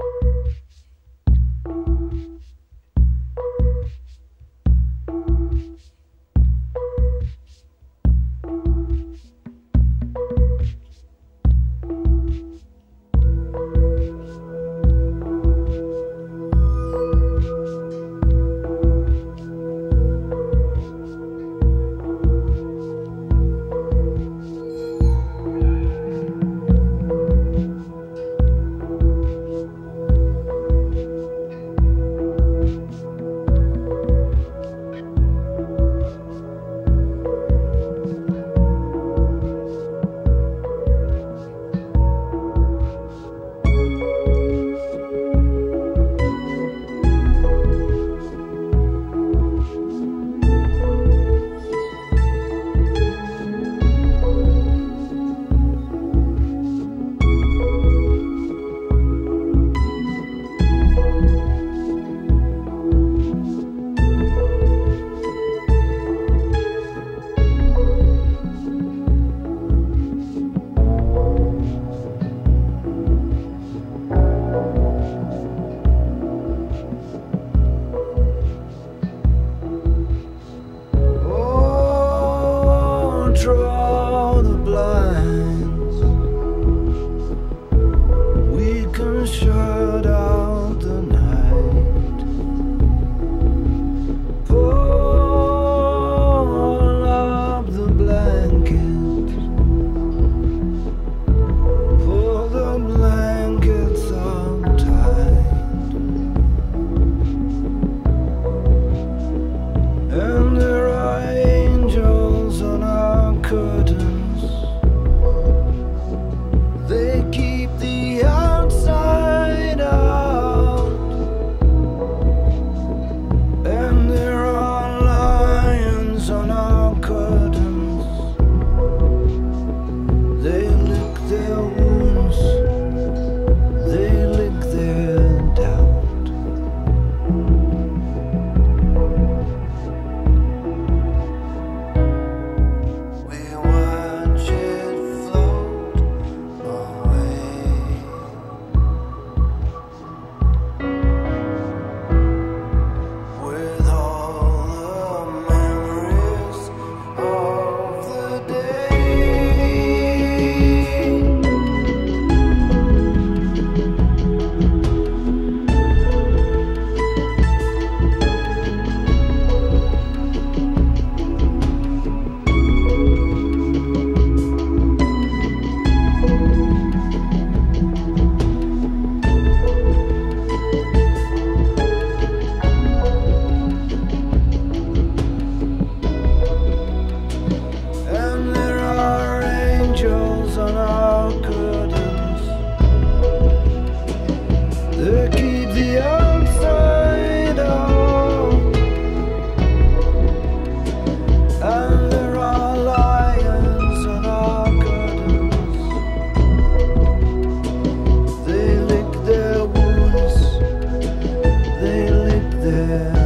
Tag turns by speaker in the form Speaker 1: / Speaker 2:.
Speaker 1: Oh, on our curtains. They keep the outside out, and there are lions on our curtains. They lick their wounds, they lick their.